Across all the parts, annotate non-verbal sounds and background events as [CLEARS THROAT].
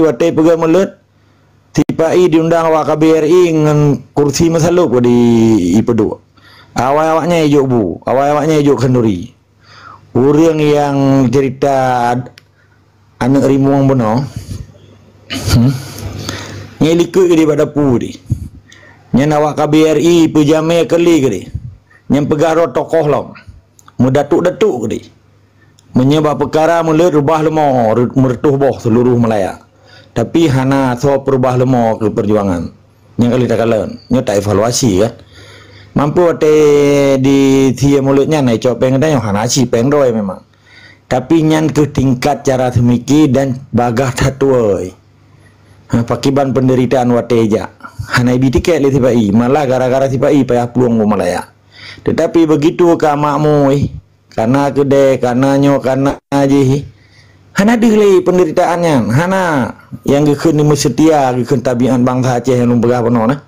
wate pegang mulut tipai diundang awak KBRI dengan kursi masaluk di ipedu awak-awaknya ijuk bu awak-awaknya ijuk kenduri. Orang yang cerita anak rimuang benar hmm? ngelikut ke di pada pu di yang awak KBRI pejamai keli ke di yang pegang tokoh lah mudatuk-datuk ke di menyebab perkara mula rubah lemah mertuh boh seluruh Melaya tapi hana so perubah lemah ke perjuangan. Yang kali tak kalah yang tak evaluasi kan mampu ate di thia mulutnya naik cok peng dan hana si peng roy memang? Tapi nyan ke tingkat cara semiki dan bagah [LAUGHS] tatuai ha, pakiban penderitaan wateja hana ibi tiket li tibai malah gara-gara tibai payah peluang Malaya tetapi begitu ke makmu eh karena gede karena nyo karena aji hana dihli penderitaannya hana yang gekun ni setia gekun tabiat bangsa Aceh yang lumpegah penuh nah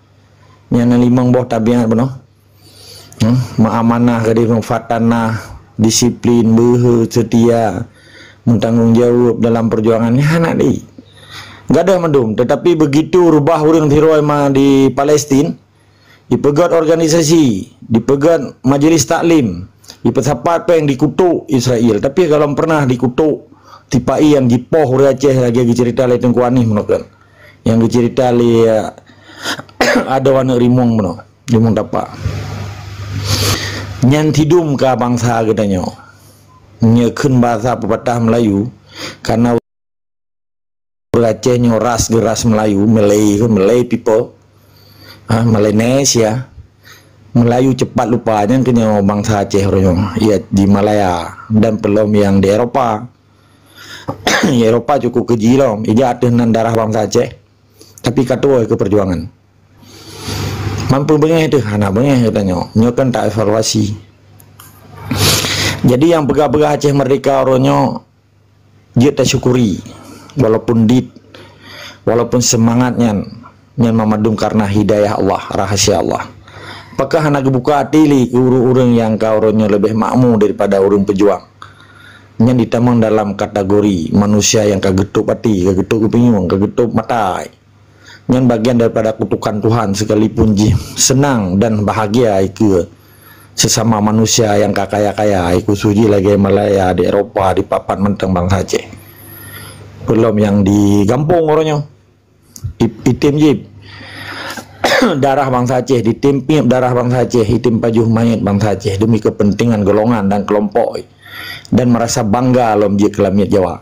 yang limang boh tabiat penuh hmm? maamanah kadi fatana disiplin behe setia mentanggung jawab dalam perjuangannya hana di Gak ada medum tetapi begitu rubah orang tiroi di Palestin dipegat organisasi dipegat majlis taklim Ipat apa yang dikutuk Israel. Tapi kalau pernah dikutuk tipai yang dipoh oleh Aceh lagi cerita le tengku anih menokan. Yang cerita le uh, ada warna rimong meno. Rimong dapat. Nyan tidum ka bangsa katanya. Nyekun bahasa pepatah Melayu karena Aceh ras geras Melayu, Malay, Malay people, ah, Malaysia, Melayu cepat lupanya kena bangsa Aceh orang ya di Malaya dan belum yang di Eropa [CLEARS THROAT] Eropa cukup keji loh. Ia ada darah bangsa Aceh tapi kata ke perjuangan. Mampu bengeh itu anak bengeh katanya nyokan tak evaluasi. Jadi yang pegah-pegah Aceh merdeka orangnya dia tak syukuri walaupun dit walaupun semangatnya yang memadum karena hidayah Allah rahasia Allah. Apakah nak buka hati ke urung-urung yang kau lebih makmu daripada urung pejuang yang ditamang dalam kategori manusia yang kagetuk hati kagetuk kepingin kagetuk mata. Yang bagian daripada kutukan Tuhan sekalipun ji [LAUGHS] senang dan bahagia ke sesama manusia yang kaya-kaya iku suji lagi Malaya di Eropa di papan menteng bangsa Aceh. Belum yang di kampung orangnya. Itim jib [CLEARS THROAT] darah bangsa Aceh ditimpin darah bangsa Aceh hitim pajuh mayat bangsa Aceh. Demi kepentingan golongan dan kelompok dan merasa bangga lom je kelamiat Jawa.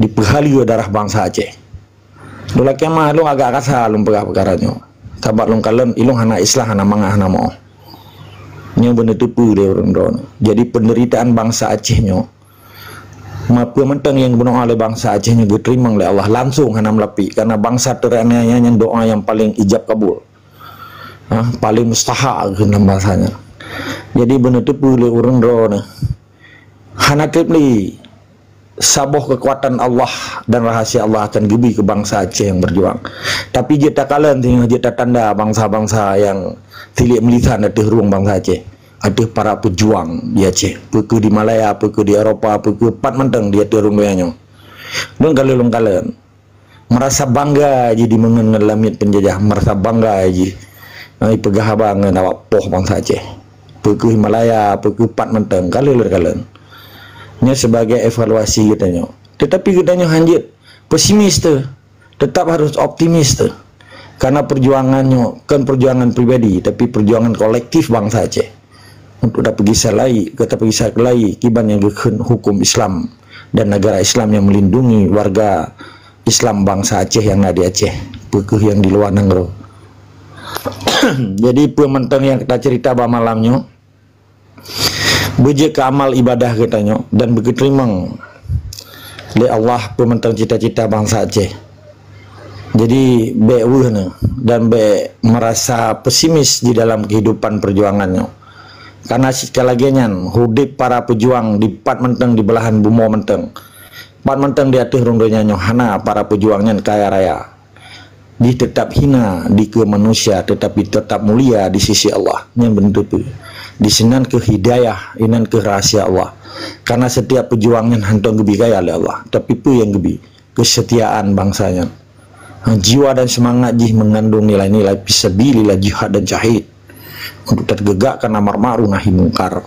Dipehali darah bangsa Aceh. Dula kemah lu agak kasar lu pegah perkaranya sabar lu kalem ilung hana islah hana mangah hana mo nyo bener tupu dia orang jadi penderitaan bangsa Aceh nyo Mapa mentang yang benar oleh bangsa Aceh ni diterima oleh Allah langsung hana melapi. Karena bangsa teraniaya yang doa yang paling ijab kabul. Ha, paling mustahak kena bahasanya. Jadi benar tu boleh orang drone hana saboh kekuatan Allah dan rahasia Allah akan gibi ke bangsa Aceh yang berjuang. Tapi tak kalian tinggal tak tanda bangsa-bangsa yang tilik melisan ada ruang bangsa Aceh. Ada para pejuang di Aceh. Pergi di Malaya pergi di Eropah pergi empat menteng dia ada rumahnya dan kalau kalian merasa bangga jadi mengenal lamit penjajah. Merasa bangga jadi pegah bang awak poh bangsa Aceh. Pergi Malaya pergi empat menteng kalau kalian nya sebagai evaluasi katanya tetapi katanya hanjit pesimis tu. Tetap harus optimis tu. Karena perjuangannya kan perjuangan pribadi tapi perjuangan kolektif bangsa Aceh. Untuk dapat pergi salai kata pergi salai kiban yang hukum Islam dan negara Islam yang melindungi warga Islam bangsa Aceh yang ada di Aceh pergi yang di luar negeri [COUGHS] jadi pementang yang kita cerita bah malamnya bejek ke amal ibadah katanya dan memang oleh Allah pementang cita-cita bangsa Aceh. Jadi be dan be merasa pesimis di dalam kehidupan perjuangannya. Karena sekali lagi nyan hudip para pejuang di empat menteng di belahan bumo menteng. Empat menteng di atas rondonya nyohana para pejuangnya kaya raya. Di tetap hina di ke manusia tetapi tetap mulia di sisi Allah. Yang bentuk di sinan ke hidayah inan ke rahasia Allah. Karena setiap pejuangnya hantong gebi kaya oleh Allah. Tapi pu yang gebi? Kesetiaan bangsanya. Jiwa dan semangat jih mengandung nilai-nilai fisabilillah jihad dan jahid untuk tergegakkan amar ma'ruf nahi mungkar.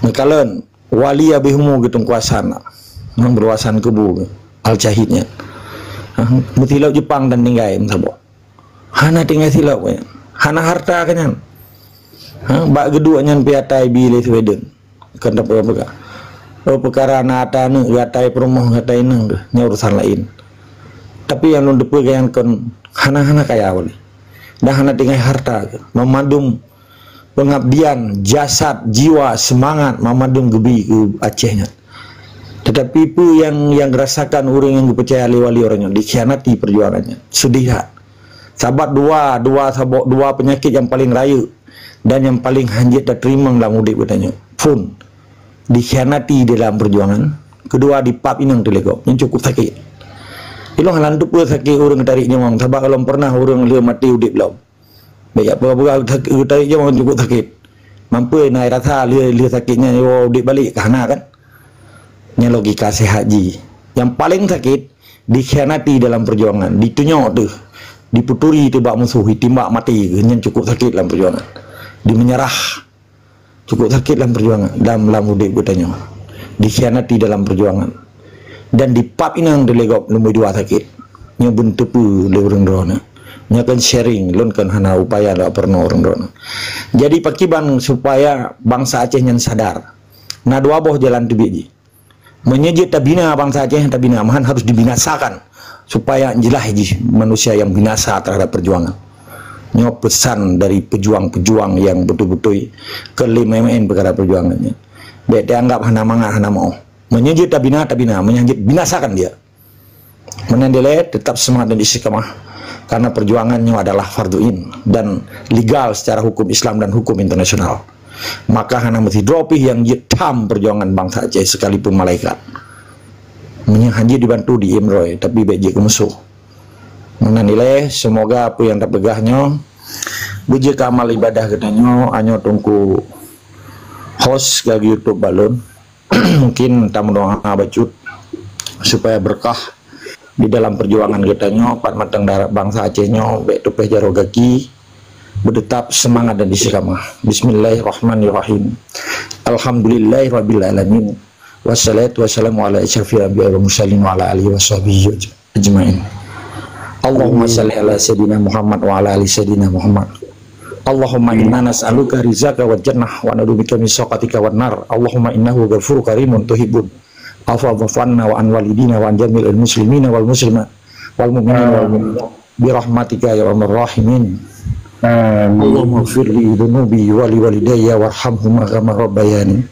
Ngekalen wali abihumu gitu kuasana. Yang berwasan kebu al jahidnya mutilau Jepang dan tinggai sabo hana tinggal silau hana harta kanyan ha? Bak gedua nyan piatai bile Sweden kan dapat apa Oh, perkara nata nu gatai promo gatai nang nya urusan lain. Tapi yang lu depe yang kon hana-hana kaya wali dah hana tinggal harta memadum pengabdian jasad jiwa semangat memadum gebi ke Acehnya tetapi pu yang yang rasakan orang yang dipercaya wali orangnya dikhianati perjuangannya sedih tak sahabat dua dua sahabat dua penyakit yang paling raya dan yang paling hanjit dan terima dalam mudik bertanya pun dikhianati dalam perjuangan kedua di pap inang telegok yang cukup sakit Ilang halan tu pun sakit orang tarik nyawang. Sebab kalau pernah orang dia mati udip belum. Baik apa apa tarik nyawang cukup sakit. Mampu naik rasa dia dia sakitnya yo udip balik karena kan. Ini logika sehat ji. Yang paling sakit dikhianati dalam perjuangan, ditunyok tu, diputuri tembak musuh, timbak mati, yang cukup sakit dalam perjuangan. Dimenyerah, cukup sakit dalam perjuangan, dalam dalam udip. Dikhianati dalam perjuangan. Dan di pap inang delegop nombor dua sakit. Nya bentuk pu le orang drona nya kan sharing lon kan hana upaya la perno orang drona jadi pakiban supaya bangsa Aceh yang sadar. Na dua boh jalan tu menyejit tabina bangsa Aceh tabina mahan harus dibinasakan supaya jelah ji manusia yang binasa terhadap perjuangan. Nya pesan dari pejuang-pejuang yang betul-betul kelima perkara perjuangannya. Bete anggap hana mangah hana mau. Menyejit tabina tabina menyejit binasakan dia. Menendele tetap semangat dan istiqamah karena perjuangannya adalah farduin dan legal secara hukum Islam dan hukum internasional maka hana mesti dropi yang hitam perjuangan bangsa Aceh sekalipun malaikat. Menyanyi dibantu di Imroy tapi beji ke musuh menanile semoga apa yang terpegahnya buji kamal ibadah katanya anyo tungku host gagi YouTube balon. [CLEARS THROAT] Mungkin tamu doa bacut supaya berkah di dalam perjuangan kita nyo pat matang darat bangsa Aceh nyo baik tupeh jaro gaki berdetap semangat dan istiqamah. Bismillahirrahmanirrahim. Alhamdulillahirabbil alamin wassalatu wassalamu ala asyrafil anbiya'i wal mursalin wa ala alihi washabihi ajmain. Allahumma salli ala sayyidina Muhammad wa ala ali sayyidina Muhammad. Allahumma inna nas'aluka rizaka wa jannah wa nadubika min saqatika wa nar. Allahumma innahu ghafur karimun tuhibun afa dhafanna wa an walidina wa an jamil muslimina wal muslimat wal mu'minin wal mu'minat bi rahmatika ya arhamar rahimin Allahumma ighfir li dhunubi wa li walidayya warhamhuma kama rabbayani